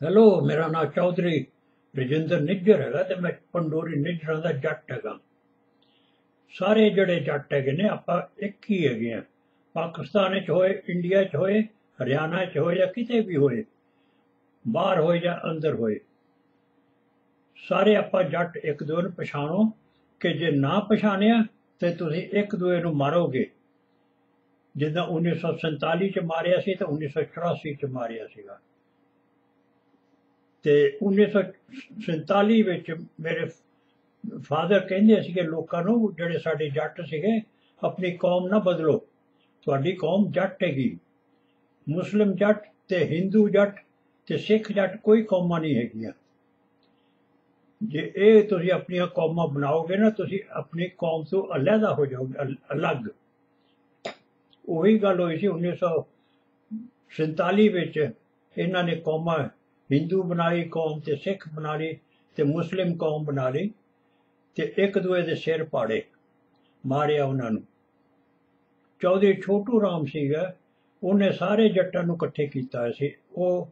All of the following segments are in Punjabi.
ਹੈਲੋ, ਮੇਰਾ ਨਾਮ ਚੌਧਰੀ ਰਜਿੰਦਰ ਨਿੱਜਰ ਹੈਗਾ ਤੇ ਮੈਂ ਪੰਡੋਰੀ ਨਿੱਜਰਾਂ ਦਾ ਜੱਟ ਹੈਗਾ। ਸਾਰੇ ਜਿਹੜੇ ਜੱਟ ਹੈਗੇ ਨੇ, ਆਪਾਂ ਇੱਕ ਹੀ ਹੈਗੇ ਆ ਪਾਕਿਸਤਾਨ ਵਿੱਚ ਹੋਏ, ਇੰਡੀਆ 'ਚ ਹੋਏ, ਹਰਿਆਣਾ 'ਚ ਹੋਏ ਜਾਂ ਕਿਤੇ ਵੀ ਹੋਏ, ਬਾਹਰ ਹੋਏ ਜਾਂ ਅੰਦਰ ਹੋਏ, ਸਾਰੇ ਆਪਾਂ ਜੱਟ ਇੱਕ ਦੂਜੇ ਨੂੰ ਪਛਾਣੋ ਕਿ ਜੇ ਨਾ ਪਛਾਣਿਆ ਤੇ ਤੁਸੀਂ ਇੱਕ ਦੂਜੇ ਨੂੰ ਮਾਰੋਗੇ। ਜਿੱਦਾਂ 1947 ਚ ਮਾਰਿਆ ਸੀ ਤੇ 1984 ਚ ਮਾਰਿਆ ਸੀਗਾ। ਤੇ 1947 ਵਿੱਚ ਮੇਰੇ ਫਾਦਰ ਕਹਿੰਦੇ ਸੀਗੇ ਲੋਕਾਂ ਨੂੰ, ਜਿਹੜੇ ਸਾਡੇ ਜੱਟ ਸੀਗੇ, ਆਪਣੀ ਕੌਮ ਨਾ ਬਦਲੋ। ਤੁਹਾਡੀ ਕੌਮ ਜੱਟ ਹੈਗੀ। ਮੁਸਲਮ ਜੱਟ ਤੇ ਹਿੰਦੂ ਜੱਟ ਤੇ ਸਿੱਖ ਜੱਟ ਕੋਈ ਕੌਮਾਂ ਨਹੀਂ ਹੈਗੀਆਂ। ਜੇ ਇਹ ਤੁਸੀਂ ਆਪਣੀਆਂ ਕੌਮਾਂ ਬਣਾਓਗੇ ਨਾ, ਤੁਸੀਂ ਆਪਣੀ ਕੌਮ ਤੋਂ ਅਲੱਗਾ ਹੋ ਜਾਓਗੇ ਅਲੱਗ। ਉਹੀ ਗੱਲ ਹੋਈ ਸੀ 1947 ਵਿੱਚ ਇਹਨਾਂ ਨੇ ਕੌਮਾਂ ਹਿੰਦੂ ਬਣਾਈ ਕੌਮ ਤੇ ਸਿੱਖ ਬਣਾ ਲਈ ਤੇ ਮੁਸਲਿਮ ਕੌਮ ਬਣਾ ਲਈ ਤੇ ਇੱਕ ਦੂਏ ਦੇ ਸਿਰ ਪਾੜੇ, ਮਾਰਿਆ ਉਹਨਾਂ ਨੂੰ। ਚੌਧਰੀ ਛੋਟੂ ਰਾਮ ਸੀਗਾ, ਉਹਨੇ ਸਾਰੇ ਜੱਟਾਂ ਨੂੰ ਇਕੱਠੇ ਕੀਤਾ ਸੀ। ਉਹ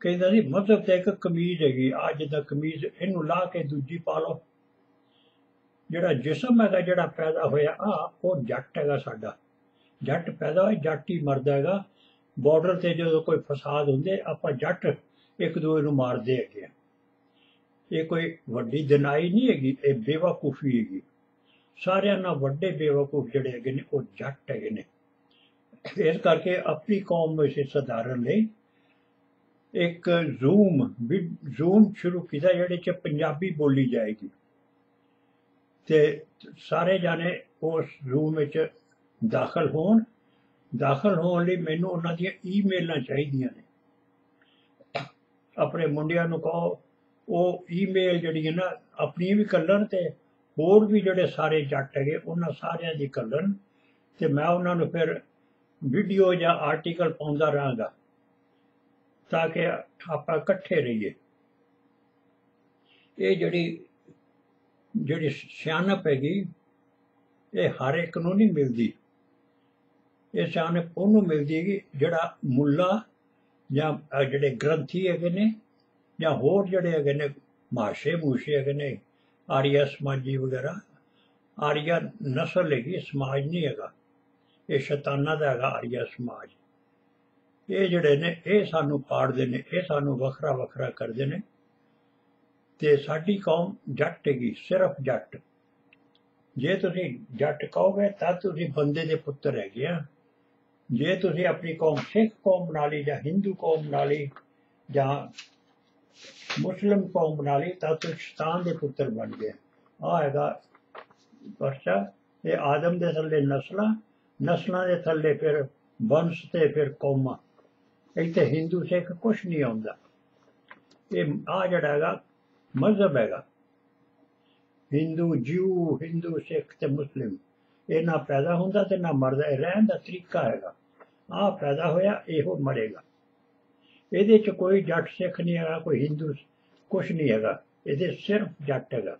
ਕਹਿੰਦਾ ਸੀ ਮਤਲਬ ਤੇ ਇੱਕ ਕਮੀਜ਼ ਹੈਗੀ, ਅੱਜ ਦਾ ਕਮੀਜ਼ ਇਹਨੂੰ ਲਾ ਕੇ ਦੂਜੀ ਪਾ ਲਓ। ਜਿਹੜਾ ਜਿਸਮ ਹੈਗਾ, ਜਿਹੜਾ ਪੈਦਾ ਹੋਇਆ ਆ ਉਹ ਜੱਟ ਹੈਗਾ ਸਾਡਾ। ਜੱਟ ਪੈਦਾ ਹੋਇਆ, ਜੱਟ ਹੀ ਮਰਦਾ ਹੈਗਾ। ਬਾਰਡਰ ਤੇ ਜਦੋਂ ਕੋਈ ਫਸਾਦ ਹੁੰਦੇ, ਆਪਾਂ ਜੱਟ ਇੱਕ ਦੂਏ ਨੂੰ ਮਾਰਦੇ ਹੈਗੇ ਆ। ਇਹ ਕੋਈ ਵੱਡੀ ਦਿਨਾਈ ਨਹੀਂ ਹੈਗੀ, ਇਹ ਬੇਵਕੂਫੀ ਹੈਗੀ। ਸਾਰਿਆਂ ਨਾਲ ਵੱਡੇ ਬੇਵਕੂਫ ਜਿਹੜੇ ਹੈਗੇ ਨੇ, ਉਹ ਜੱਟ ਹੈਗੇ ਨੇ। ਇਸ ਕਰਕੇ ਆਪਣੀ ਕੌਮ ਵਿੱਚ ਸੁਧਾਰਨ ਲਈ ਇੱਕ ਜ਼ੂਮ, ਵੀ ਜ਼ੂਮ ਸ਼ੁਰੂ ਕੀਤਾ, ਜਿਹੜੇ ਚ ਪੰਜਾਬੀ ਬੋਲੀ ਜਾਏਗੀ। ਤੇ ਸਾਰੇ ਜਾਣੇ ਉਸ ਜ਼ੂਮ ਵਿੱਚ ਦਾਖਲ ਹੋਣ। ਦਾਖਲ ਹੋਣ ਲਈ ਮੈਨੂੰ ਉਹਨਾਂ ਦੀਆਂ ਈਮੇਲਾਂ ਚਾਹੀਦੀਆਂ ਨੇ। ਆਪਣੇ ਮੁੰਡਿਆਂ ਨੂੰ ਕਹੋ, ਉਹ ਈਮੇਲ ਜਿਹੜੀ ਹੈ ਨਾ, ਆਪਣੀ ਵੀ ਕੱਲਣ ਤੇ ਹੋਰ ਵੀ ਜਿਹੜੇ ਸਾਰੇ ਜੱਟ ਹੈਗੇ, ਉਹਨਾਂ ਸਾਰਿਆਂ ਦੀ ਕੱਲਣ ਤੇ ਮੈਂ ਉਹਨਾਂ ਨੂੰ ਫਿਰ ਵੀਡੀਓ ਜਾਂ ਆਰਟੀਕਲ ਪਾਉਂਦਾ ਰਹਾਂਗਾ ਤਾਂ ਕਿ ਆਪਾਂ ਇਕੱਠੇ ਰਹੀਏ। ਇਹ ਜਿਹੜੀ ਜਿਹੜੀ ਸਿਆਣਪ ਹੈਗੀ, ਇਹ ਹਰ ਇੱਕ ਨੂੰ ਨਹੀਂ ਮਿਲਦੀ। ਇਹ ਸਿਆਣਪ ਉਹਨੂੰ ਮਿਲਦੀ ਹੈਗੀ ਜਿਹੜਾ ਮੁੱਲਾ ਜਾਂ ਜਿਹੜੇ ਗ੍ਰੰਥੀ ਹੈਗੇ ਨੇ, ਜਾਂ ਹੋਰ ਜਿਹੜੇ ਹੈਗੇ ਨੇ, ਮਾਸ਼ੇ ਮੂਸ਼ੇ ਹੈਗੇ ਨੇ, ਆਰੀਆ ਸਮਾਜੀ ਵਗੈਰਾ, ਆਰੀਆ ਨਸਲ ਹੈਗੀ ਸਮਾਜ ਨਹੀਂ ਹੈਗਾ। ਇਹ ਸ਼ੈਤਾਨਾਂ ਦਾ ਹੈਗਾ ਆਰੀਆ ਸਮਾਜ। ਇਹ ਜਿਹੜੇ ਨੇ, ਇਹ ਸਾਨੂੰ ਪਾੜਦੇ ਨੇ, ਇਹ ਸਾਨੂੰ ਵੱਖਰਾ ਵੱਖਰਾ ਕਰਦੇ ਨੇ। ਤੇ ਸਾਡੀ ਕੌਮ ਜੱਟ ਹੈਗੀ, ਸਿਰਫ ਜੱਟ। ਜੇ ਤੁਸੀਂ ਜੱਟ ਕਹੋਗੇ, ਤਾਂ ਤੁਸੀਂ ਬੰਦੇ ਦੇ ਪੁੱਤਰ ਹੈਗੇ ਆ। ਜੇ ਤੁਸੀਂ ਆਪਣੀ ਕੌਮ ਸਿੱਖ ਕੌਮ ਬਣਾ ਲਈ ਜਾਂ ਹਿੰਦੂ ਕੌਮ ਬਣਾ ਲਈ ਜਾਂ ਮੁਸਲਿਮ ਕੌਮ ਬਣਾ ਲਈ, ਤਾਂ ਤੁਸੀਂ ਸ਼ੈਤਾਨ ਦੇ ਪੁੱਤਰ ਬਣ ਗਏ। ਆ ਹੈਗਾ ਪਰਚਾ। ਇਹ ਆਦਮ ਦੇ ਥੱਲੇ ਨਸਲਾਂ ਨਸਲਾਂ ਦੇ ਥੱਲੇ ਫਿਰ ਵੰਸ਼ ਤੇ ਫਿਰ ਕੌਮਾਂ। ਇੱਥੇ ਹਿੰਦੂ ਸਿੱਖ ਕੁਛ ਨਹੀਂ ਆਉਂਦਾ। ਇਹ ਆ ਜਿਹੜਾ ਹੈਗਾ, ਮਜ਼ਹਬ ਹੈਗਾ। ਹਿੰਦੂ ਜੂ ਹਿੰਦੂ ਸਿੱਖ ਤੇ ਮੁਸਲਿਮ। ਇਹ ਨਾ ਪੈਦਾ ਹੁੰਦਾ ਤੇ ਨਾ ਮਰਦਾ, ਇਹ ਰਹਿਣ ਦਾ ਤਰੀਕਾ ਹੈਗਾ। ਆ ਪੈਦਾ ਹੋਇਆ, ਇਹੋ ਮਰੇਗਾ। ਇਹਦੇ ਚ ਕੋਈ ਜੱਟ ਸਿੱਖ ਨਹੀਂ ਹੈਗਾ, ਕੋਈ ਹਿੰਦੂ ਕੁਛ ਨਹੀਂ ਹੈਗਾ। ਇਹਦੇ ਸਿਰਫ ਜੱਟ ਹੈਗਾ।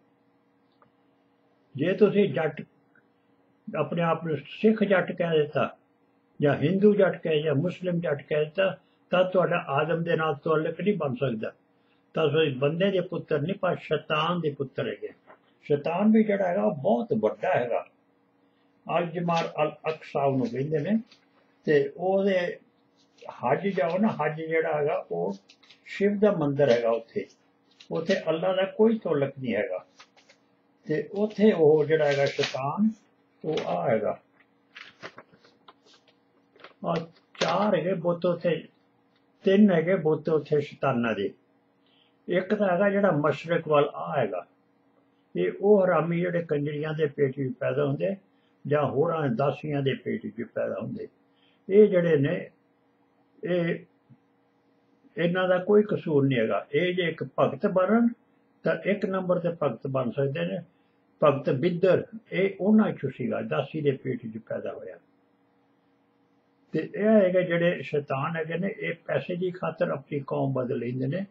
ਜੇ ਤੁਸੀਂ ਜੱਟ, ਆਪਣੇ ਆਪ ਨੂੰ ਸਿੱਖ ਜੱਟ ਕਹਿ ਦਿੱਤਾ, ਜਾਂ ਹਿੰਦੂ ਜੱਟ ਕਹਿ, ਜਾਂ ਮੁਸਲਿਮ ਜੱਟ ਕਹਿ ਦਿੱਤਾ, ਤਾਂ ਤੁਹਾਡਾ ਆਦਮ ਦੇ ਨਾਲ ਤਾਲੁਕ ਨਹੀਂ ਬਣ ਸਕਦਾ। ਤਾਂ ਤੁਸੀਂ ਬੰਦੇ ਦੇ ਪੁੱਤਰ ਨਹੀਂ, ਪਰ ਸ਼ੈਤਾਨ ਦੇ ਪੁੱਤਰ ਹੈਗੇ। ਸ਼ੈਤਾਨ ਵੀ ਜਿਹੜਾ ਹੈਗਾ ਬਹੁਤ ਵੱਡਾ ਹੈਗਾ। ਅਲਜਮਾਰ ਅਲ ਅਕਸਾ ਨੂੰ ਕਹਿੰਦੇ ਨੇ ਤੇ ਉਹਦੇ ਹੱਜ ਜਾਓ ਨਾ, ਹੱਜ ਜਿਹੜਾ ਹੈਗਾ ਉਹ ਸ਼ਿਵ ਦਾ ਮੰਦਿਰ ਹੈਗਾ ਉੱਥੇ। ਉੱਥੇ ਅੱਲਾ ਦਾ ਕੋਈ ਤੋਲਕ ਨਹੀਂ ਹੈਗਾ। ਤੇ ਉੱਥੇ ਉਹ ਜਿਹੜਾ ਹੈਗਾ ਸ਼ੈਤਾਨ, ਉਹ ਆ ਹੈਗਾ। ਆ ਚਾਰ ਹੈਗੇ ਬੁੱਤ ਉੱਥੇ, ਤਿੰਨ ਹੈਗੇ ਬੁੱਤ ਉੱਥੇ ਸ਼ੈਤਾਨਾਂ ਦੇ। ਇੱਕ ਤਾਂ ਹੈਗਾ ਜਿਹੜਾ ਮਸ਼ਰਕ ਵੱਲ ਆ ਹੈਗਾ। ਇਹ ਉਹ ਹਰਾਮੀ ਜਿਹੜੇ ਕੰਜਰੀਆਂ ਦੇ ਪੇਟ ਵਿੱਚ ਪੈਦਾ ਹੁੰਦੇ ਜਾਂ ਹੋਰਾਂ ਦਾਸੀਆਂ ਦੇ ਪੇਟ ਚ ਪੈਦਾ ਹੁੰਦੇ। ਇਹ ਜਿਹੜੇ ਨੇ, ਇਹ ਇਹਨਾਂ ਦਾ ਕੋਈ ਕਸੂਰ ਨਹੀਂ ਹੈਗਾ। ਇਹ ਜੇ ਇੱਕ ਭਗਤ ਬਣਨ, ਤਾਂ ਇੱਕ ਨੰਬਰ ਤੇ ਭਗਤ ਬਣ ਸਕਦੇ ਨੇ। ਭਗਤ ਬਿੱਦਰ, ਇਹ ਉਹਨਾਂ ਚੋਂ ਸੀਗਾ, ਦਾਸੀ ਦੇ ਪੇਟ ਚ ਪੈਦਾ ਹੋਇਆ। ਤੇ ਇਹ ਹੈਗੇ ਜਿਹੜੇ ਸ਼ੈਤਾਨ ਹੈਗੇ ਨੇ, ਇਹ ਪੈਸੇ ਦੀ ਖਾਤਰ ਆਪਣੀ ਕੌਮ ਬਦਲ ਲੈਂਦੇ ਨੇ।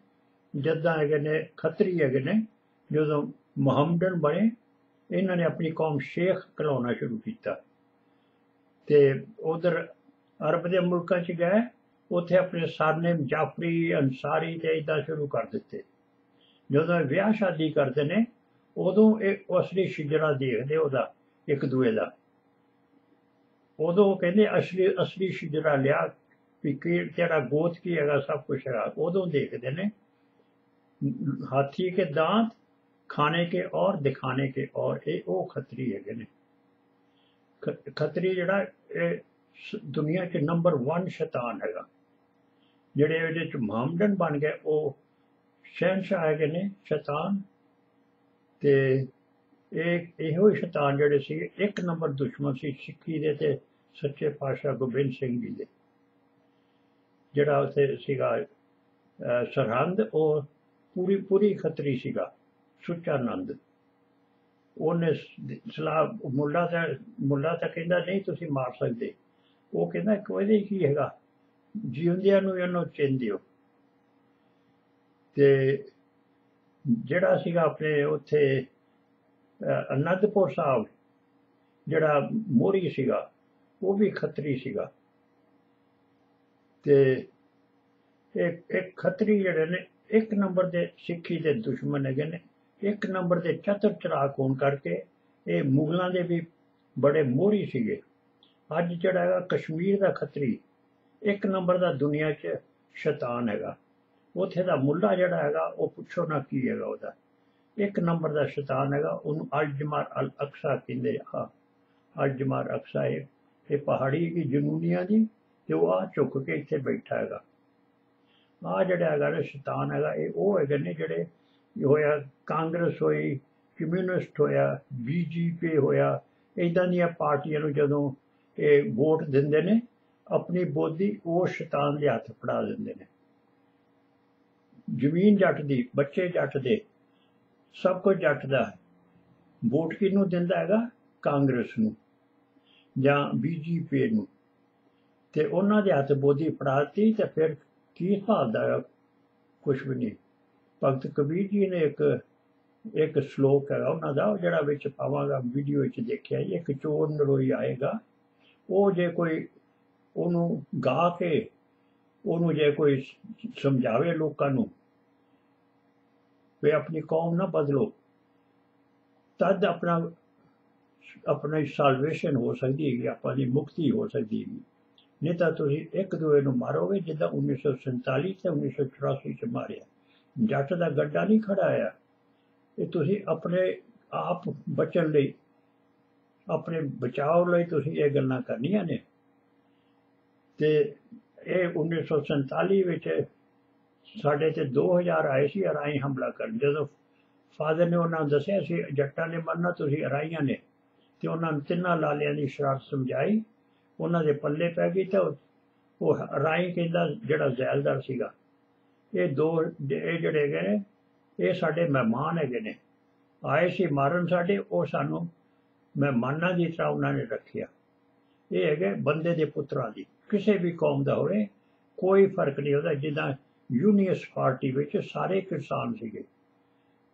ਜਦਾਂ ਹੈਗੇ ਨੇ ਖੱਤਰੀ ਹੈਗੇ ਨੇ, ਜਦੋਂ ਮੁਹੰਮਦਨ ਬਣੇ ਇਹਨਾਂ ਨੇ ਆਪਣੀ ਕੌਮ ਸ਼ੇਖ ਕਲਾਉਣਾ ਸ਼ੁਰੂ ਕੀਤਾ। ਤੇ ਉਧਰ ਅਰਬ ਦੇ ਮੁਲਕਾਂ 'ਚ ਗਏ, ਉੱਥੇ ਆਪਣੇ ਸਰਨੇਮ ਜਾਫਰੀ ਅਨਸਾਰੀ ਤੇ ਇਦਾਂ ਸ਼ੁਰੂ ਕਰ ਦਿੱਤੇ। ਜਦੋਂ ਇਹ ਵਿਆਹ ਸ਼ਾਦੀ ਕਰਦੇ ਨੇ, ਉਦੋਂ ਇਹ ਅਸਲੀ ਸ਼ਿਜਰਾ ਦੇਖਦੇ ਉਹਦਾ, ਇੱਕ ਦੂਏ ਦਾ। ਉਦੋਂ ਕਹਿੰਦੇ ਅਸਲੀ ਅਸਲੀ ਸ਼ਿਜਰਾ ਲਿਆ ਵੀ ਕੀ ਤੇਰਾ ਗੋਤ ਕੀ ਹੈਗਾ ਸਭ ਕੁਝ ਹੈਗਾ। ਉਦੋਂ ਦੇਖਦੇ ਨੇ, ਹਾਥੀ ਕੇ दांत ਖਾਣੇ ਕੇ ਔਰ ਦਿਖਾਣੇ ਕੇ ਔਰ ਇਹ ਉਹ ਖੱਤਰੀ ਹੈਗੇ ਨੇ ਖ- ਖੱਤਰੀ ਜਿਹੜਾ ਇਹ ਦੁਨੀਆ 'ਚ ਨੰਬਰ 1 ਸ਼ੈਤਾਨ ਹੈਗਾ ਜਿਹੜੇ ਇਹਦੇ 'ਚ ਮੁਹੰਮਦਨ ਬਣ ਗਏ ਉਹ ਸ਼ਹਿਨशाह ਹੈਗੇ ਨੇ ਸ਼ੈਤਾਨ ਤੇ ਇਹ ਇਹੋ ਹੀ ਸ਼ੈਤਾਨ ਜਿਹੜੇ ਸੀ ਇੱਕ ਨੰਬਰ ਦੁਸ਼ਮਣ ਸੀ ਸਿੱਖੀ ਦੇ ਤੇ ਸੱਚੇ ਪਾਤਸ਼ਾਹ ਗੋਬਿੰਦ ਸਿੰਘ ਜੀ ਦੇ ਜਿਹੜਾ ਉੱਥੇ ਸੀਗਾ ਸਰਹੰਦ ਉਹ ਪੂਰੀ ਪੂਰੀ ਖਤਰੀ ਸੀਗਾ ਸੁੱਚਾ ਨੰਦ ਉਹਨੇ ਸਲਾਹ, ਮੁੱਲਾ ਤਾਂ ਮੁੱਲਾ ਤਾਂ ਕਹਿੰਦਾ, ਨਹੀਂ, ਤੁਸੀਂ ਮਾਰ ਸਕਦੇ। ਉਹ ਕਹਿੰਦਾ ਕੋਈ ਕੀ ਹੈਗਾ? ਜਿਉਂਦਿਆਂ ਨੂੰ ਇਹਨੂੰ ਚਿੰਨ ਦਿਓ। ਤੇ ਜਿਹੜਾ ਸੀਗਾ ਆਪਣੇ ਉੱਥੇ ਅਨੰਦਪੁਰ ਸਾਹਿਬ, ਜਿਹੜਾ ਮੋਰੀ ਸੀਗਾ, ਉਹ ਵੀ ਖੱਤਰੀ ਸੀਗਾ। ਤੇ ਇੱਕ ਇੱਕ ਖੱਤਰੀ ਜਿਹੜੇ ਨੇ, ਇੱਕ ਨੰਬਰ ਦੇ ਸਿੱਖੀ ਦੇ ਦੁਸ਼ਮਣ ਹੈਗੇ ਨੇ। ਇੱਕ ਨੰਬਰ ਦੇ ਚਤਰ ਚਰਾਕ ਹੋਣ ਕਰਕੇ ਇਹ ਮੁਗਲਾਂ ਦੇ ਵੀ ਬੜੇ ਮੋਹਰੀ ਸੀਗੇ। ਅੱਜ ਜਿਹੜਾ ਹੈਗਾ ਕਸ਼ਮੀਰ ਦਾ ਖੱਤਰੀ, ਇੱਕ ਨੰਬਰ ਦਾ ਦੁਨੀਆ 'ਚ ਸ਼ੈਤਾਨ ਹੈਗਾ। ਉੱਥੇ ਦਾ ਮੁੱਲਾ ਜਿਹੜਾ ਹੈਗਾ, ਉਹ ਪੁੱਛੋ ਨਾ ਕੀ ਹੈਗਾ ਉਹਦਾ। ਇੱਕ ਨੰਬਰ ਦਾ ਸ਼ੈਤਾਨ ਹੈਗਾ, ਉਹਨੂੰ ਅਲਜਮਾਰ ਅਲ ਅਕਸਾ ਕਹਿੰਦੇ ਆ। ਅਲਜਮਾਰ ਅਕਸਾ ਇਹ ਇਹ ਪਹਾੜੀ ਦੀ ਜਨੂਨੀਆਂ ਦੀ ਤੇ ਉਹ ਆ ਝੁੱਕ ਕੇ ਇੱਥੇ ਬੈਠਾ ਹੈਗਾ। ਆ ਜਿਹੜਾ ਹੈਗਾ ਸ਼ੈਤਾਨ ਹੈਗਾ, ਇਹ ਉਹ ਹੈਗੇ ਨੇ ਜਿਹੜੇ ਹੋਇਆ, ਕਾਂਗਰਸ ਹੋਈ, ਕਮਿਊਨਿਸਟ ਹੋਇਆ ਬੀਜੇਪੀ ਹੋਇਆ ਇਦਾਂ ਦੀਆਂ ਪਾਰਟੀਆਂ ਨੂੰ ਜਦੋਂ ਇਹ ਵੋਟ ਦਿੰਦੇ ਨੇ, ਆਪਣੀ ਬੋਧੀ ਉਹ ਸ਼ੈਤਾਨ ਦੇ ਹੱਥ ਫੜਾ ਦਿੰਦੇ ਨੇ। ਜ਼ਮੀਨ ਜੱਟ ਦੀ, ਬੱਚੇ ਜੱਟ ਦੇ, ਸਭ ਕੁਝ ਜੱਟ ਦਾ ਵੋਟ ਕਿਹਨੂੰ ਦਿੰਦਾ ਹੈਗਾ? ਕਾਂਗਰਸ ਨੂੰ, ਜਾਂ ਬੀਜੇਪੀ ਨੂੰ। ਤੇ ਉਹਨਾਂ ਦੇ ਹੱਥ ਬੋਧੀ ਫੜਾਤੀ ਤੇ ਫਿਰ ਕੀ ਹਾਲ ਦਾ ਕੁਝ ਵੀ ਨਹੀਂ। ਭਗਤ ਕਬੀਰ ਜੀ ਨੇ ਇੱਕ ਇੱਕ ਸ਼ਲੋਕ ਹੈਗਾ ਉਹਨਾਂ ਦਾ ਉਹ ਜਿਹੜਾ ਵਿੱਚ ਪਾਵਾਂਗਾ ਵੀਡੀਓ ਵਿੱਚ ਦੇਖਿਆ ਜੀ, ਇੱਕ ਚੋਰ ਨਰੋਈ ਆਏਗਾ ਉਹ ਜੇ ਕੋਈ ਉਹਨੂੰ ਗਾ ਕੇ ਉਹਨੂੰ ਜੇ ਕੋਈ ਸਮਝਾਵੇ ਲੋਕਾਂ ਨੂੰ ਵੀ ਆਪਣੀ ਕੌਮ ਨਾ ਬਦਲੋ ਤਦ ਆਪਣਾ ਆਪਣੀ ਸਾਲਵੇਸ਼ਨ ਹੋ ਸਕਦੀ ਹੈ ਆਪਾਂ ਦੀ ਮੁਕਤੀ ਹੋ ਸਕਦੀ ਹੈ ਨਹੀਂ ਤਾਂ ਤੁਸੀਂ ਇੱਕ ਦੂਏ ਨੂੰ ਮਾਰੋਗੇ ਜਿੱਦਾਂ 1947 ਤੇ 1984 ਚ ਮਾਰਿਆ। ਜੱਟ ਦਾ ਗੱਡਾ ਨਹੀਂ ਖੜਾ ਆ ਇਹ ਤੁਸੀਂ ਆਪਣੇ ਆਪ ਬਚਣ ਲਈ, ਆਪਣੇ ਬਚਾਓ ਲਈ ਤੁਸੀਂ ਇਹ ਗੱਲਾਂ ਕਰਨੀਆਂ ਨੇ। ਤੇ ਇਹ 1947 ਵਿੱਚ ਸਾਡੇ ਤੇ 2000 ਆਏ ਸੀ, ਅਰਾਈ ਹਮਲਾ ਕਰਨ। ਜਦੋਂ ਫਾਦਰ ਨੇ ਉਹਨਾਂ ਨੂੰ ਦੱਸਿਆ ਸੀ, ਜੱਟਾਂ ਨੇ ਮੰਨਣਾ ਤੁਸੀਂ ਅਰਾਈਆਂ ਨੇ। ਤੇ ਉਹਨਾਂ ਨੂੰ ਤਿੰਨਾਂ ਲਾਲਿਆਂ ਦੀ ਸ਼ਰਾਰਤ ਸਮਝਾਈ। ਉਹਨਾਂ ਦੇ ਪੱਲੇ ਪੈ ਗਈ ਤਾਂ ਉਹ ਰਾਈ ਕਹਿੰਦਾ ਜਿਹੜਾ ਜ਼ੈਲਦਾਰ ਸੀਗਾ। ਇਹ ਦੋ ਇਹ ਜਿਹੜੇ ਹੈਗੇ ਨੇ, ਇਹ ਸਾਡੇ ਮਹਿਮਾਨ ਹੈਗੇ ਨੇ। ਆਏ ਸੀ ਮਾਰਨ ਸਾਡੇ, ਉਹ ਸਾਨੂੰ ਮਹਿਮਾਨਾਂ ਦੀ ਤਰ੍ਹਾਂ ਉਹਨਾਂ ਨੇ ਰੱਖਿਆ। ਇਹ ਹੈਗੇ ਬੰਦੇ ਦੇ ਪੁੱਤਰਾਂ ਦੀ। ਕਿਸੇ ਵੀ ਕੌਮ ਦਾ ਹੋਵੇ, ਕੋਈ ਫ਼ਰਕ ਨਹੀਂ ਉਹਦਾ। ਜਿੱਦਾਂ ਯੂਨੀਅਸ ਪਾਰਟੀ ਵਿੱਚ ਸਾਰੇ ਕਿਸਾਨ ਸੀਗੇ।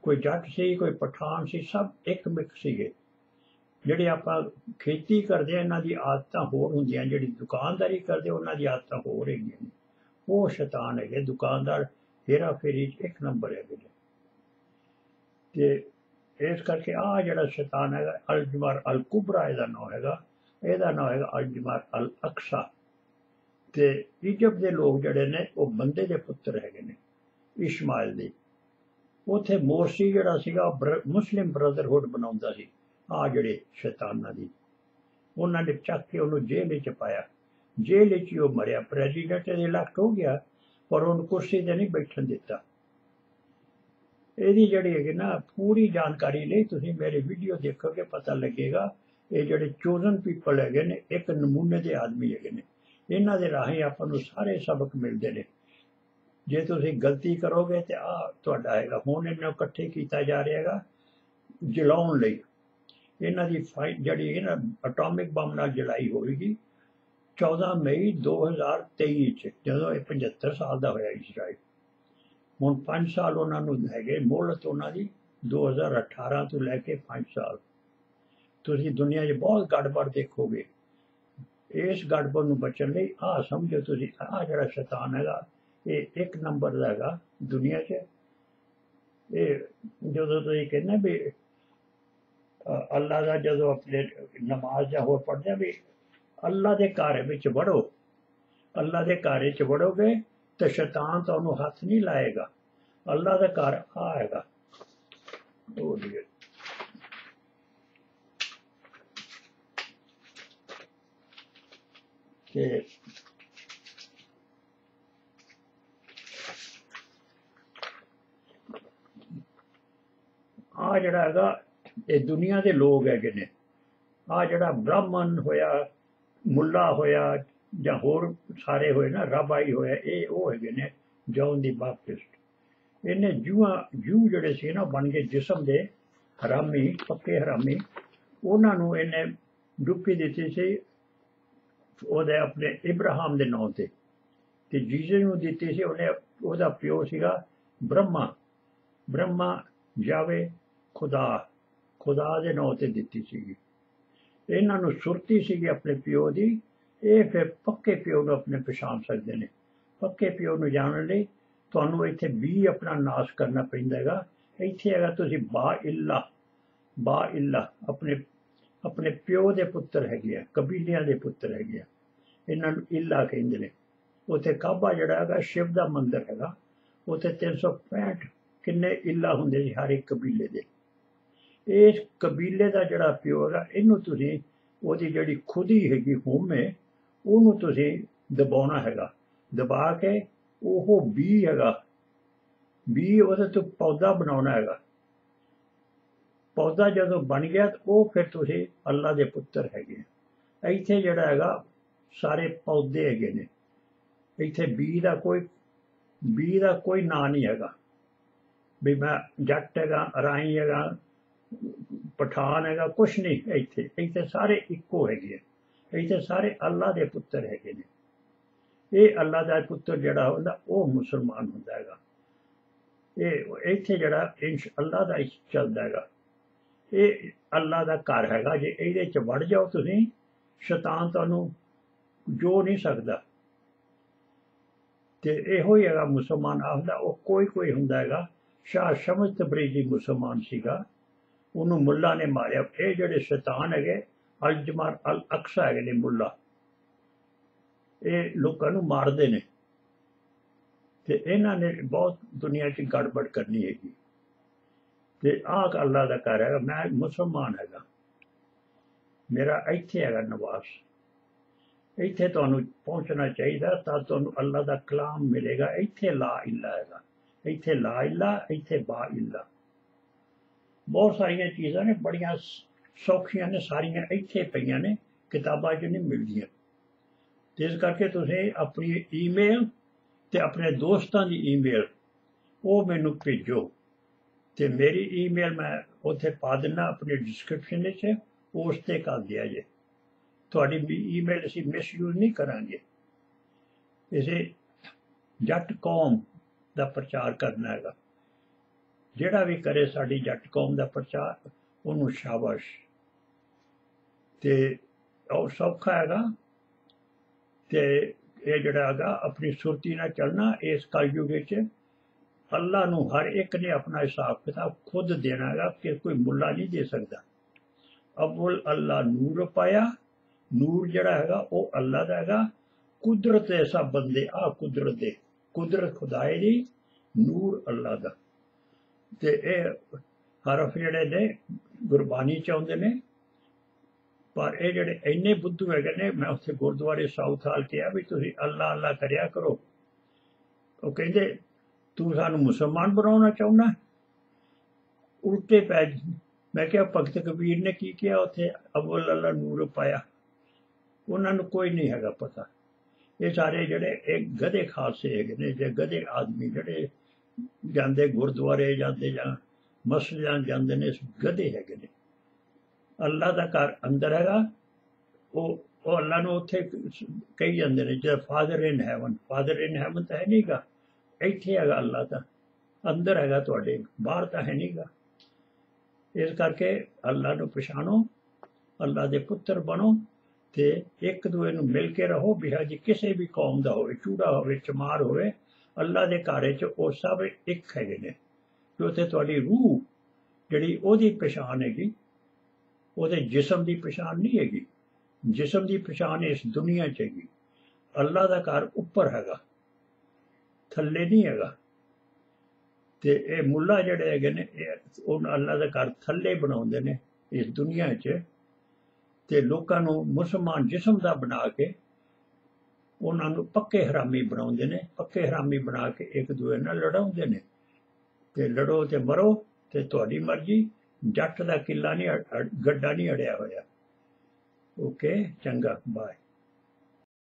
ਕੋਈ ਜੱਟ ਸੀ, ਕੋਈ ਪਠਾਨ ਸੀ, ਸਭ ਇੱਕ ਮਿਕ ਸੀਗੇ। ਜਿਹੜੇ ਆਪਾਂ ਖੇਤੀ ਕਰਦੇ ਆ, ਇਹਨਾਂ ਦੀ ਆਦਤਾਂ ਹੋਰ ਹੁੰਦੀਆਂ। ਜਿਹੜੀ ਦੁਕਾਨਦਾਰੀ ਕਰਦੇ ਉਹਨਾਂ ਦੀ ਆਦਤਾਂ ਹੋਰ ਹੈਗੀਆਂ ਨੇ। ਉਹ ਸ਼ੈਤਾਨ ਹੈਗੇ, ਦੁਕਾਨਦਾਰ, ਹੇਰਾ ਫੇਰੀ 'ਚ ਇੱਕ ਨੰਬਰ ਹੈਗੇ ਨੇ। ਤੇ ਇਸ ਕਰਕੇ ਆ ਜਿਹੜਾ ਸ਼ੈਤਾਨ ਹੈਗਾ, ਅਲਜਮਾਰ ਅਲ ਕੁਬਰਾ ਇਹਦਾ ਨਾਮ ਹੈਗਾ, ਇਹਦਾ ਨਾਮ ਹੈਗਾ ਅਲਜਮਾਰ ਅਲ ਅਕਸਾ ਤੇ ਈਜਪਟ ਦੇ ਲੋਕ ਜਿਹੜੇ ਨੇ, ਉਹ ਬੰਦੇ ਦੇ ਪੁੱਤਰ ਹੈਗੇ ਨੇ, ਇਸ਼ਮਾਇਲ ਦੇ। ਉਥੇ ਮੋਰਸੀ ਜਿਹੜਾ ਸੀਗਾ ਮੁਸਲਿਮ ਬ੍ਰਦਰਹੁੱਡ ਬਣਾਉਂਦਾ ਸੀ ਆ ਜਿਹੜੇ ਸ਼ੈਤਾਨਾਂ ਦੀ। ਉਹਨਾਂ ਨੇ ਚੱਕ ਕੇ ਉਹਨੂੰ ਜੇਲ੍ਹ ਵਿੱਚ ਪਾਇਆ। ਜੇਲ੍ਹ ਵਿੱਚ ਹੀ ਉਹ ਮਰਿਆ ਪ੍ਰੈਜ਼ੀਡੈਂਟ ਇਲੈਕਟ ਹੋ ਗਿਆ, ਪਰ ਉਹਨੂੰ ਕੁਰਸੀ ਤੇ ਨਹੀਂ ਬੈਠਣ ਦਿੱਤਾ। ਇਹਦੀ ਜਿਹੜੀ ਹੈਗੀ ਨਾ, ਪੂਰੀ ਜਾਣਕਾਰੀ ਲਈ ਤੁਸੀਂ ਮੇਰੇ ਵੀਡੀਓ ਦੇਖੋਗੇ, ਪਤਾ ਲੱਗੇਗਾ, ਇਹ ਜਿਹੜੇ ਚੋਜ਼ਨ ਪੀਪਲ ਹੈਗੇ ਨੇ, ਇੱਕ ਨਮੂਨੇ ਦੇ ਆਦਮੀ ਹੈਗੇ ਨੇ। ਇਹਨਾਂ ਦੇ ਰਾਹੀਂ ਆਪਾਂ ਨੂੰ ਸਾਰੇ ਸਬਕ ਮਿਲਦੇ ਨੇ। ਜੇ ਤੁਸੀਂ ਗਲਤੀ ਕਰੋਗੇ ਤੇ ਆ ਤੁਹਾਡਾ ਹੈਗਾ, ਹੁਣ ਇਹਨਾਂ ਨੂੰ ਇਕੱਠੇ ਕੀਤਾ ਜਾ ਰਿਹਾ ਹੈਗਾ, ਜਲਾਉਣ ਲਈ। ਇਹਨਾਂ ਦੀ ਫਾਈਟ ਜਿਹੜੀ ਹੈ ਨਾ ਐਟੋਮਿਕ ਬੰਬ ਨਾਲ ਜਲਾਈ ਹੋਵੇਗੀ। 14 ਮਈ 2023 ਚ ਜਦੋਂ ਇਹ 75 ਸਾਲ ਦਾ ਹੋਇਆ ਇਸਰਾਈਲ ਹੁਣ 5 ਸਾਲ ਉਹਨਾਂ ਨੂੰ ਹੈਗੇ ਮੋਹਲਤ ਉਹਨਾਂ ਦੀ 2018 ਤੋਂ ਲੈ ਕੇ 5 ਸਾਲ ਤੁਸੀਂ ਦੁਨੀਆ 'ਚ ਬਹੁਤ ਗੜਬੜ ਦੇਖੋਗੇ ਇਸ ਗੜਬੜ ਨੂੰ ਬਚਣ ਲਈ ਆ ਸਮਝੋ ਤੁਸੀਂ ਆ ਜਿਹੜਾ ਸ਼ੈਤਾਨ ਹੈਗਾ ਇਹ ਇੱਕ ਨੰਬਰ ਦਾ ਹੈਗਾ ਦੁਨੀਆ 'ਚ ਇਹ ਜਦੋਂ ਤੁਸੀਂ ਕਹਿੰਦੇ ਵੀ ਅ, ਅੱਲਾ ਦਾ ਜਦੋਂ ਆਪਣੇ ਨਮਾਜ਼ ਜਾਂ ਹੋਰ ਪੜ੍ਹਦੇ ਆ ਵੀ ਅੱਲਾ ਦੇ ਘਰ ਵਿੱਚ ਵੜੋ। ਅੱਲਾ ਦੇ ਘਰ ਵਿੱਚ ਵੜੋਗੇ ਤੇ ਸ਼ੈਤਾਨ ਤੁਹਾਨੂੰ ਹੱਥ ਨਹੀਂ ਲਾਏਗਾ। ਅੱਲਾ ਦਾ ਘਰ ਆਏਗਾ। ਉਹ ਜੀ। ਕਿ ਆ ਜਿਹੜਾ ਹੈਗਾ, ਇਹ ਦੁਨੀਆ ਦੇ ਲੋਕ ਹੈਗੇ ਨੇ। ਆ ਜਿਹੜਾ ਬ੍ਰਾਹਮਣ ਹੋਇਆ ਮੁੱਲਾ ਹੋਇਆ ਜਾਂ ਹੋਰ ਸਾਰੇ ਹੋਏ ਨਾ ਰਾਬਾਈ ਹੋਇਆ, ਇਹ ਉਹ ਹੈਗੇ ਨੇ ਜੌਨ ਦੀ ਬਾਪਟਿਸਟ ਇਹਨੇ ਜੂਆ, ਜੂ ਜਿਹੜੇ ਸੀ ਨਾ ਬਣ ਗਏ ਜਿਸਮ ਦੇ ਹਰਾਮੀ, ਪੱਕੇ ਹਰਾਮੀ। ਉਹਨਾਂ ਨੂੰ ਇਹਨੇ ਡੁੱਬੀ ਦਿੱਤੀ ਸੀ ਉਹਦੇ ਆਪਣੇ ਇਬਰਾਹਿਮ ਦੇ ਨਾਂ ਤੇ। ਤੇ ਜੀਸਸ ਨੂੰ ਦਿੱਤੀ ਸੀ, ਉਹਨੇ ਉਹਦਾ ਪਿਓ ਸੀਗਾ ਬ੍ਰਹਮਾ। ਬ੍ਰਹਮਾ ਜਾਵੇ ਖੁਦਾ ਖੁਦਾ ਦੇ ਨਾਂ ਤੇ ਦਿੱਤੀ ਸੀਗੀ। ਇਹਨਾਂ ਨੂੰ ਸੁਰਤੀ ਸੀਗੀ ਆਪਣੇ ਪਿਓ ਦੀ, ਇਹ ਫਿਰ ਪੱਕੇ ਪਿਓ ਨੂੰ ਆਪਣੇ ਪਛਾਣ ਸਕਦੇ ਨੇ। ਪੱਕੇ ਪਿਓ ਨੂੰ ਜਾਣਨ ਲਈ ਤੁਹਾਨੂੰ ਇੱਥੇ ਵੀ ਆਪਣਾ ਨਾਸ਼ ਕਰਨਾ ਪੈਂਦਾ ਹੈਗਾ। ਇੱਥੇ ਹੈਗਾ ਤੁਸੀਂ ਬਾ ਇੱਲਾ ਬਾ ਇੱਲਾ ਆਪਣੇ ਆਪਣੇ ਪਿਓ ਦੇ ਪੁੱਤਰ ਹੈਗੇ ਆ, ਕਬੀਲਿਆਂ ਦੇ ਪੁੱਤਰ ਹੈਗੇ ਆ। ਇਹਨਾਂ ਨੂੰ ਇੱਲਾ ਕਹਿੰਦੇ ਨੇ। ਉਥੇ ਕਾਬਾ ਜਿਹੜਾ ਹੈਗਾ, ਸ਼ਿਵ ਦਾ ਮੰਦਿਰ ਹੈਗਾ। ਉਥੇ 365 ਕਿੰਨੇ ਇੱਲਾ ਹੁੰਦੇ ਸੀ ਹਰ ਇੱਕ ਕਬੀਲੇ ਦੇ। ਇਸ ਕਬੀਲੇ ਦਾ ਜਿਹੜਾ ਪਿਓਰ ਹੈਗਾ ਇਹਨੂੰ ਤੁਸੀਂ ਉਹਦੀ ਜਿਹੜੀ ਖੁਦੀ ਹੈਗੀ ਹੋਮ ਹੈ ਉਹਨੂੰ ਤੁਸੀਂ ਦਬਾਉਣਾ ਹੈਗਾ। ਦਬਾ ਕੇ ਉਹ ਬੀ ਹੈਗਾ। ਬੀ ਉਹਦੇ ਤੋਂ ਪੌਦਾ ਬਣਾਉਣਾ ਹੈਗਾ। ਪੌਦਾ ਜਦੋਂ ਬਣ ਗਿਆ, ਉਹ ਫਿਰ ਤੁਸੀਂ ਅੱਲਾ ਦੇ ਪੁੱਤਰ ਹੈਗੇ ਆ। ਇੱਥੇ ਜਿਹੜਾ ਹੈਗਾ, ਸਾਰੇ ਪੌਦੇ ਹੈਗੇ ਨੇ। ਇੱਥੇ ਬੀ ਦਾ ਕੋਈ, ਬੀ ਦਾ ਕੋਈ ਨਾਂ ਨਹੀਂ ਹੈਗਾ। ਵੀ ਮੈਂ ਜੱਟ ਹੈਗਾ, ਰਾਈ ਹੈਗਾ ਪਠਾਨ ਹੈਗਾ, ਕੁਛ ਨਹੀਂ ਇੱਥੇ। ਇੱਥੇ ਸਾਰੇ ਇੱਕੋ ਹੈਗੇ ਆ। ਇੱਥੇ ਸਾਰੇ ਅੱਲਾ ਦੇ ਪੁੱਤਰ ਹੈਗੇ ਨੇ। ਇਹ ਅੱਲਾ ਦਾ ਪੁੱਤਰ ਜਿਹੜਾ ਹੁੰਦਾ, ਉਹ ਮੁਸਲਮਾਨ ਹੁੰਦਾ ਹੈਗਾ। ਇਹ ਇੱਥੇ ਜਿਹੜਾ ਇੰਸ਼ ਅੱਲਾ ਦਾ ਇਸ਼ ਚੱਲਦਾ ਹੈਗਾ। ਇਹ ਅੱਲਾ ਦਾ ਘਰ ਹੈਗਾ। ਜੇ ਇਹਦੇ ਚ ਵੜ ਜਾਓ ਤੁਸੀਂ, ਸ਼ੈਤਾਨ ਤੁਹਾਨੂੰ ਜੋ ਨਹੀਂ ਸਕਦਾ। ਤੇ ਇਹੋ ਹੀ ਹੈਗਾ ਮੁਸਲਮਾਨ ਆਖਦਾ, ਉਹ ਕੋਈ ਕੋਈ ਹੁੰਦਾ ਹੈਗਾ। ਸ਼ਾਹ ਸ਼ਮਸ ਤਬਰੀਜ਼ੀ ਮੁਸਲਮਾਨ ਸੀਗਾ। ਉਹਨੂੰ ਮੁੱਲਾ ਨੇ ਮਾਰਿਆ। ਇਹ ਜਿਹੜੇ ਸ਼ੈਤਾਨ ਹੈਗੇ ਅਲ ਜਮਾਰ ਅਲ ਅਕਸਾ ਹੈਗੇ ਨੇ ਮੁੱਲਾ। ਇਹ ਲੋਕਾਂ ਨੂੰ ਮਾਰਦੇ ਨੇ। ਤੇ ਇਹਨਾਂ ਨੇ ਬਹੁਤ ਦੁਨੀਆ 'ਚ ਗੜਬੜ ਕਰਨੀ ਹੈਗੀ। ਤੇ ਆਹ ਅੱਲਾ ਦਾ ਘਰ ਹੈਗਾ। ਮੈਂ ਮੁਸਲਮਾਨ ਹੈਗਾ। ਮੇਰਾ ਇੱਥੇ ਹੈਗਾ ਨਿਵਾਸ। ਇੱਥੇ ਤੁਹਾਨੂੰ ਪਹੁੰਚਣਾ ਚਾਹੀਦਾ ਤਾਂ ਤੁਹਾਨੂੰ ਅੱਲਾ ਦਾ ਕਲਾਮ ਮਿਲੇਗਾ। ਇੱਥੇ ਲਾ ਇਲਾ ਹੈਗਾ। ਇੱਥੇ ਲਾ ਇਲਾ ਇੱਥੇ ਬਾ ਇਲਾ ਬਹੁਤ ਸਾਰੀਆਂ ਚੀਜ਼ਾਂ ਨੇ, ਬੜੀਆਂ ਸੌਖੀਆਂ ਨੇ, ਸਾਰੀਆਂ ਇੱਥੇ ਪਈਆਂ ਨੇ, ਕਿਤਾਬਾਂ 'ਚ ਨਹੀਂ ਮਿਲਦੀਆਂ। ਇਸ ਕਰਕੇ ਤੁਸੀਂ ਆਪਣੀ ਈਮੇਲ ਤੇ ਆਪਣੇ ਦੋਸਤਾਂ ਦੀ ਈਮੇਲ ਉਹ ਮੈਨੂੰ ਭੇਜੋ। ਤੇ ਮੇਰੀ ਈਮੇਲ ਮੈਂ ਉੱਥੇ ਪਾ ਦਿੰਨਾ ਆਪਣੀ ਡਿਸਕ੍ਰਿਪਸ਼ਨ ਵਿੱਚ, ਉਸ ਤੇ ਕਰ ਦਿਆ ਜੇ। ਤੁਹਾਡੀ ਈਮੇਲ ਅਸੀਂ ਮਿਸਯੂਜ਼ ਨਹੀਂ ਕਰਾਂਗੇ। ਇਸੇ ਜੱਟ ਕੌਮ ਦਾ ਪ੍ਰਚਾਰ ਕਰਨਾ ਹੈਗਾ। ਜਿਹੜਾ ਵੀ ਕਰੇ ਸਾਡੀ ਜੱਟ ਕੌਮ ਦਾ ਪ੍ਰਚਾਰ, ਉਹਨੂੰ ਸ਼ਾਬਾਸ਼। ਤੇ ਉਹ ਸੌਖਾ ਹੈਗਾ। ਤੇ ਇਹ ਜਿਹੜਾ ਹੈਗਾ, ਆਪਣੀ ਸੁਰਤੀ ਨਾਲ ਚੱਲਣਾ ਇਸ ਕਲਯੁਗ ਵਿੱਚ। ਅੱਲਾ ਨੂੰ ਹਰ ਇੱਕ ਨੇ ਆਪਣਾ ਹਿਸਾਬ ਕਿਤਾਬ ਖੁਦ ਦੇਣਾ ਹੈਗਾ ਕਿ ਕੋਈ ਮੁੱਲਾ ਨਹੀਂ ਦੇ ਸਕਦਾ। ਅਬੁਲ ਅੱਲਾ ਨੂਰ ਪਾਇਆ। ਨੂਰ ਜਿਹੜਾ ਹੈਗਾ, ਉਹ ਅੱਲਾ ਦਾ ਹੈਗਾ। ਕੁਦਰਤ ਐਸਾ ਬੰਦੇ ਆ ਕੁਦਰਤ ਦੇ। ਕੁਦਰਤ ਖੁਦਾਏ ਦੀ ਨੂਰ ਅੱਲਾ ਦਾ। ਤੇ ਇਹ ਹਰਫ ਜਿਹੜੇ ਨੇ ਗੁਰਬਾਣੀ ਚ ਆਉਂਦੇ ਨੇ। ਪਰ ਇਹ ਜਿਹੜੇ ਇੰਨੇ ਬੁੱਧੂ ਹੈਗੇ ਨੇ, ਮੈਂ ਉੱਥੇ ਗੁਰਦੁਆਰੇ ਸਾਊਥ ਹਾਲ ਕਿਹਾ ਵੀ ਤੁਸੀਂ ਅੱਲਾ ਅੱਲਾ ਕਰਿਆ ਕਰੋ। ਉਹ ਕਹਿੰਦੇ, ਤੂੰ ਸਾਨੂੰ ਮੁਸਲਮਾਨ ਬਣਾਉਣਾ ਚਾਹੁੰਦਾ ਉਲਟੇ ਪੈ ਮੈਂ ਕਿਹਾ, ਭਗਤ ਕਬੀਰ ਨੇ ਕੀ ਕਿਹਾ? ਉੱਥੇ ਅਬੁਲ ਅੱਲਾ ਨੂਰ ਪਾਇਆ। ਉਹਨਾਂ ਨੂੰ ਕੋਈ ਨਹੀਂ ਹੈਗਾ ਪਤਾ। ਇਹ ਸਾਰੇ ਜਿਹੜੇ, ਇਹ ਗਧੇ ਖਾਸੇ ਹੈਗੇ ਨੇ, ਜੇ ਗਧੇ ਆਦਮੀ ਜਿਹੜੇ ਜਾਂਦੇ ਗੁਰਦੁਆਰੇ ਜਾਂਦੇ ਜਾਂ ਮਸਜਿਦਾਂ ਜਾਂਦੇ ਨੇ ਗਧੇ ਹੈਗੇ ਨੇ। ਅੱਲਾ ਦਾ ਘਰ ਅੰਦਰ ਹੈਗਾ, ਉਹ ਉਹ ਅੱਲਾ ਨੂੰ ਉੱਥੇ ਕਹੀ ਜਾਂਦੇ ਨੇ ਜੇ father in heaven father in heaven ਤਾਂ ਹੈ ਨਹੀਂਗਾ ਇੱਥੇ ਹੈਗਾ ਅੱਲਾ ਤਾਂ, ਅੰਦਰ ਹੈਗਾ ਤੁਹਾਡੇ, ਬਾਹਰ ਤਾਂ ਹੈ ਨਹੀਂਗਾ ਇਸ ਕਰਕੇ ਅੱਲਾ ਨੂੰ ਪਛਾਣੋ, ਅੱਲਾ ਦੇ ਪੁੱਤਰ ਬਣੋ ਤੇ ਇੱਕ ਦੂਏ ਨੂੰ ਮਿਲ ਕੇ ਰਹੋ ਬਿਹਾ ਜੀ ਕਿਸੇ ਵੀ ਕੌਮ ਦਾ ਹੋਵੇ, ਚੂੜਾ ਹੋਵੇ, ਚਮਾਰ ਹੋਵੇ ਅੱਲਾ ਦੇ ਘਰ ਵਿੱਚ ਉਹ ਸਭ ਇੱਕ ਹੈਗੇ ਨੇ। ਜੋ ਤੇ ਤੁਹਾਡੀ ਰੂਹ ਜਿਹੜੀ ਉਹਦੀ ਪਛਾਣ ਹੈਗੀ, ਉਹਦੇ ਜਿਸਮ ਦੀ ਪਛਾਣ ਨਹੀਂ ਹੈਗੀ। ਜਿਸਮ ਦੀ ਪਛਾਣ ਇਸ ਦੁਨੀਆ 'ਚ ਹੈਗੀ। ਅੱਲਾ ਦਾ ਘਰ ਉੱਪਰ ਹੈਗਾ, ਥੱਲੇ ਨਹੀਂ ਹੈਗਾ। ਤੇ ਇਹ ਮੁੱਲਾ ਜਿਹੜੇ ਹੈਗੇ ਨੇ ਉਹ ਅੱਲਾ ਦਾ ਘਰ ਥੱਲੇ ਬਣਾਉਂਦੇ ਨੇ ਇਸ ਦੁਨੀਆ 'ਚ। ਤੇ ਲੋਕਾਂ ਨੂੰ ਮੁਸਲਮਾਨ ਜਿਸਮ ਦਾ ਬਣਾ ਕੇ ਉਹਨਾਂ ਨੂੰ ਪੱਕੇ ਹਰਾਮੀ ਬਣਾਉਂਦੇ ਨੇ, ਪੱਕੇ ਹਰਾਮੀ ਬਣਾ ਕੇ ਇੱਕ ਦੂਏ ਨਾਲ ਲੜਾਉਂਦੇ ਨੇ। ਤੇ ਲੜੋ ਤੇ ਮਰੋ ਤੇ ਤੁਹਾਡੀ ਮਰਜ਼ੀ, ਜੱਟ ਦਾ ਕਿੱਲਾ ਨਹੀਂ ਗੱਡਾ ਨਹੀਂ ਅੜਿਆ ਹੋਇਆ। ਓਕੇ, ਚੰਗਾ, ਬਾਏ।